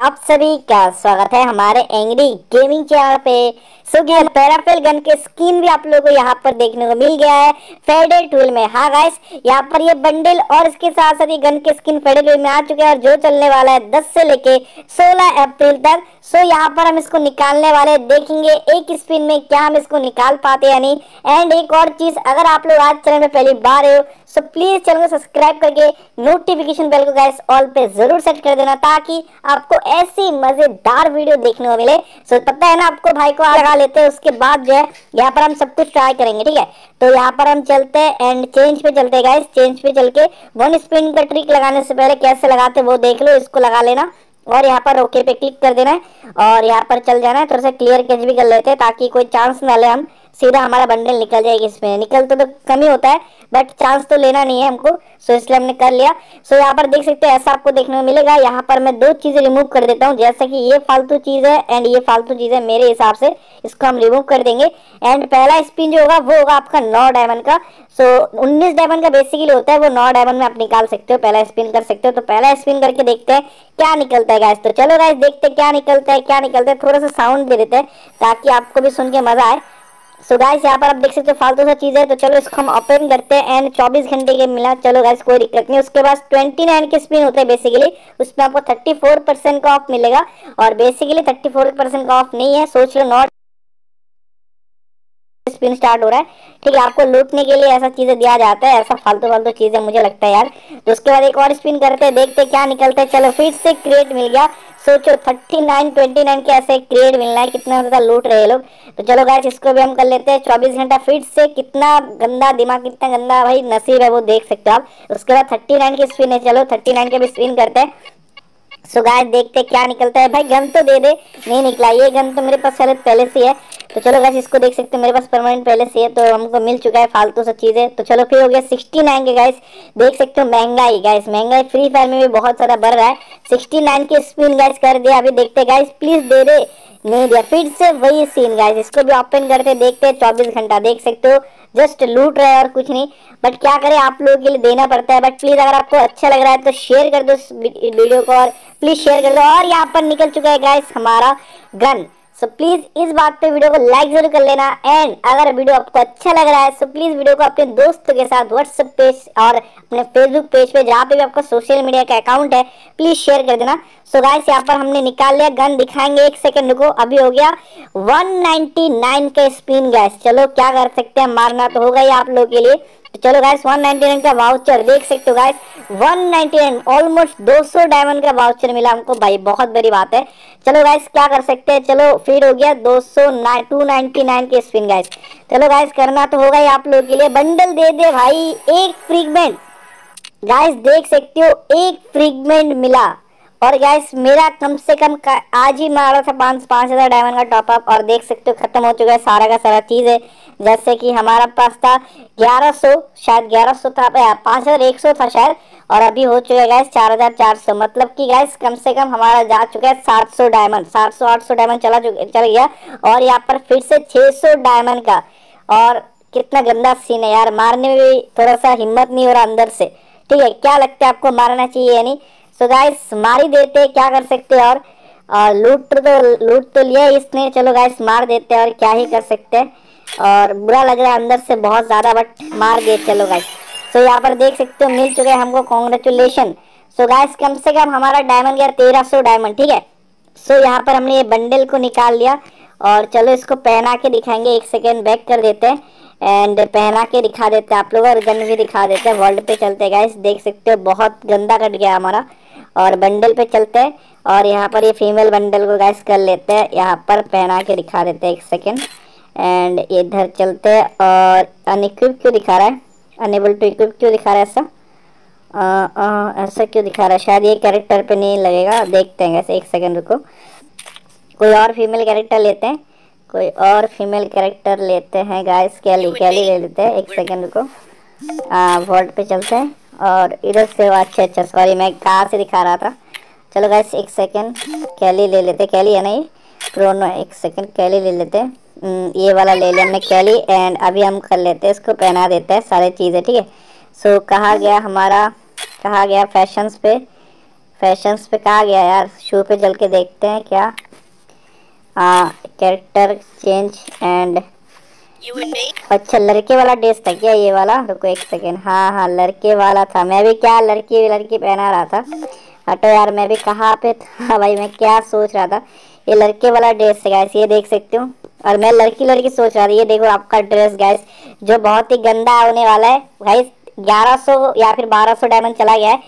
आप सभी का स्वागत है हमारे एंग्री गेमिंग चैनल पे। सो गया, पैराफेल गन के स्किन भी आप लोगों को यहाँ पर देखने को मिल गया है। फेडेड टूल में। हाँ गाइस यहाँ पर ये बंडल और इसके साथ साथ ये गन के स्किन फेडेड टूल में आ चुके हैं और जो चलने वाला है 10 से लेके 16 अप्रैल तक। सो यहाँ पर हम इसको निकालने वाले देखेंगे एक स्पिन में क्या हम इसको निकाल पाते या नहीं। एंड एक और चीज़, अगर आप लोग आज चैनल में पहली बार हो, सो प्लीज़ चैनल को सब्सक्राइब करके नोटिफिकेशन बेल को गैस ऑल पे ज़रूर सेट कर देना ताकि आपको ऐसी मज़ेदार वीडियो देखने को मिले। सो पता है ना, आपको भाई को लगा लेते हैं उसके बाद जो है, यहाँ पर हम सब कुछ ट्राई करेंगे, ठीक है? तो यहाँ पर हम चलते हैं एंड चेंज पे चलते हैं चेंज पे चल के वन स्पिन का ट्रिक लगाने से पहले कैसे लगाते वो देख लो, इसको लगा लेना। और यहाँ पर ओके पे क्लिक कर देना है। और यहाँ पर चल जाना है, थोड़ा सा क्लियर कैच भी कर लेते हैं, ताकि कोई चांस ना ले हम। सीधा हमारा बंडल निकल जाएगी इसमें। निकल तो, तो कम ही होता है बट चांस तो लेना नहीं है हमको सो इसलिए हमने कर लिया। सो यहाँ पर देख सकते हैं ऐसा आपको देखने को मिलेगा। यहाँ पर मैं दो चीज़ें रिमूव कर देता हूँ जैसे कि ये फालतू चीज़ है एंड ये फालतू चीज़ है मेरे हिसाब से इसको हम रिमूव कर देंगे। एंड पहला स्पिन जो होगा वो होगा आपका नौ डायमंड का। सो उन्नीस डायमंड का बेसिकली होता है वो नौ डायमंड में आप निकाल सकते हो पहला स्पिन कर सकते हो। तो पहला स्पिन करके देखते हैं क्या निकलता है गैस तो चलो गैस देखते हैं क्या निकलता है क्या निकलता है। थोड़ा सा साउंड दे देते हैं ताकि आपको भी सुन के मज़ा आए। सो गाइस यहाँ पर आप देख सकते हो फालतू सा चीज़ है तो चलो इसको हम ओपन करते हैं एंड 24 घंटे के मिला, चलो गाइस कोई दिक्कत नहीं। उसके बाद 29 के स्पिन होते हैं बेसिकली उसमें आपको 34 परसेंट का ऑफ़ मिलेगा और बेसिकली 34 परसेंट का ऑफ़ नहीं है, सोच लो नॉट स्पिन स्टार्ट हो रहा है। ठीक है, आपको लूटने के लिए ऐसा चीज़ें दिया जाता है, ऐसा फालतू फालतू चीज़ें मुझे लगता है यार। तो उसके बाद एक और स्पिन करते हैं, देखते क्या निकलता है। चलो, फिर से क्रिएट मिल गया। सोचो थर्टी नाइन ट्वेंटी नाइन के ऐसे क्रिएट मिलना है, कितना ज़्यादा लूट रहे लोग। तो चलो गाइस इसको भी हम कर लेते हैं चौबीस घंटा। फिर से कितना गंदा दिमाग, कितना गंदा भाई नसीब है वो देख सकते हो आप। उसके बाद थर्टी नाइन की स्पिन है, चलो थर्टी नाइन के भी स्पिन करते हैं। सो गाय देखते क्या निकलता है। भाई गन तो दे दे। नहीं निकला, ये गन तो मेरे पास शायद पहले से है। तो चलो गाइस इसको देख सकते हो, मेरे पास परमानेंट पहले से है तो हमको मिल चुका है फालतू सा चीज़ें। तो चलो फिर हो गया सिक्सटी नाइन के गाइस देख सकते हो महँगाई गाइस महँगाई फ्री फायर में भी बहुत सारा बढ़ रहा है। सिक्सटी नाइन के स्पिन गाइस कर दिया, अभी देखते गाइस प्लीज़ दे दे। नहीं दिया, फिर से वही सीन गाइस इसको भी ओपन करते देखते चौबीस घंटा देख सकते हो। जस्ट लूट रहे और कुछ नहीं। बट क्या करें, आप लोगों के लिए देना पड़ता है बट प्लीज़ अगर आपको अच्छा लग रहा है तो शेयर कर दो इस वीडियो को और प्लीज़ शेयर कर दो। और यहाँ पर निकल चुका है गाइस हमारा गन सो प्लीज़ इस बात पे वीडियो को लाइक ज़रूर कर लेना। एंड अगर वीडियो आपको अच्छा लग रहा है सो प्लीज़ वीडियो को अपने दोस्तों के साथ व्हाट्सएप पेज और अपने फेसबुक पेज पे, जहाँ पे भी आपका सोशल मीडिया का अकाउंट है प्लीज़ शेयर कर देना। सो गाइस यहाँ पर हमने निकाल लिया गन दिखाएँगे एक सेकंड को अभी हो गया 199 के स्पिन गैस चलो, क्या कर सकते हैं? मारना तो होगा ही आप लोगों के लिए। चलो गाइस 199 का वाउचर देख सकते हो गाइस 199 ऑलमोस्ट 200 डायमंड का वाउचर मिला हमको। भाई, बहुत बड़ी बात है। चलो गाइस क्या कर सकते हैं? चलो फिर हो गया 200 299 के स्पिन गाइस चलो गाइस करना तो होगा ही आप लोगों के लिए। बंडल दे दे भाई, एक फ्रीगमेंट गाइस देख सकते हो, एक फ्रीगमेंट मिला। और गैस मेरा कम से कम आज ही मारा था पाँच पाँच हज़ार डायमंड का टॉपअप और देख सकते हो ख़त्म हो चुका है सारा का सारा चीज़। है जैसे कि हमारा पास था ग्यारह सौ, शायद ग्यारह सौ था पाँच हज़ार एक सौ था शायद, और अभी हो चुका है गैस चार हज़ार चार सौ। मतलब कि गैस कम से कम हमारा जा चुका है सात सौ डायमंड सात सौ आठ सौ डायमंड चला चल गया, और यहाँ पर फिर से छः सौ डायमंड का। और कितना गंदा सीन है यार, मारने में भी थोड़ा सा हिम्मत नहीं हो रहा अंदर से। ठीक है, क्या लगता है आपको मारना चाहिए या सो गाइस मार ही देते क्या कर सकते और, और लूट तो लूट तो लिया इसने। चलो गाइस मार देते और क्या ही कर सकते हैं। और बुरा लग रहा है अंदर से बहुत ज़्यादा बट मार दे चलो गाइस सो यहाँ पर देख सकते हो मिल चुके हैं हमको कॉन्ग्रेचुलेशन सो गाइस कम से कम हमारा डायमंड गया तेरह सौ डायमंड ठीक है? सो यहाँ पर हमने ये बंडल को निकाल लिया। और चलो इसको पहना के दिखाएँगे एक सेकेंड बैक कर देते हैं। एंड पहना के दिखा देते हैं आप लोग और गन भी दिखा देते हैं। वर्ल्ड पे चलते गाइस देख सकते हो बहुत गंदा कट गया हमारा। और बंडल पे चलते हैं और यहाँ पर ये फीमेल बंडल को गैस कर लेते हैं। यहाँ पर पहना के दिखा देते हैं एक सेकेंड एंड इधर चलते हैं और अनइक्विप क्यों दिखा रहा है? अनेबल टू इक्विप क्यों दिखा रहा है ऐसा? ऐसा क्यों दिखा रहा है? शायद ये कैरेक्टर पे नहीं लगेगा। देखते हैं ऐसे एक सेकेंड रुको। कोई और फीमेल कैरेक्टर लेते हैं? कोई और फीमेल कैरेक्टर लेते हैं गाइस कैली कैली ले लेते हैं एक सेकेंड रुको। वर्ल्ड पे चलते हैं। और इधर से अच्छा अच्छा सॉरी मैं कहाँ से दिखा रहा था। चलो गैस एक सेकेंड कैली ले लेते। कैली है नहीं प्रोनो एक सेकेंड कैली ले लेते। हम्म, ये वाला ले लिया हमने कैली एंड अभी हम कर लेते हैं इसको पहना देते हैं सारे चीज़ें ठीक है? सो कहा गया हमारा कहा गया फैशंस पे। फैशंस पे कहा गया यार? शू पे चल के देखते हैं क्या। कैरेक्टर चेंज एंड अच्छा लड़के वाला ड्रेस था क्या ये वाला? रुको एक सेकेंड हाँ हाँ लड़के वाला था। मैं भी क्या लड़की लड़की पहना रहा था? हटो यार, मैं भी कहाँ पे था? भाई, मैं क्या सोच रहा था? ये लड़के वाला ड्रेस है गैस ये देख सकते हो। और मैं लड़की लड़की सोच रहा था, ये देखो आपका ड्रेस गैस जो बहुत ही गंदा होने वाला है। भाई 1100 या फिर 1200 डायमंड चला गया है।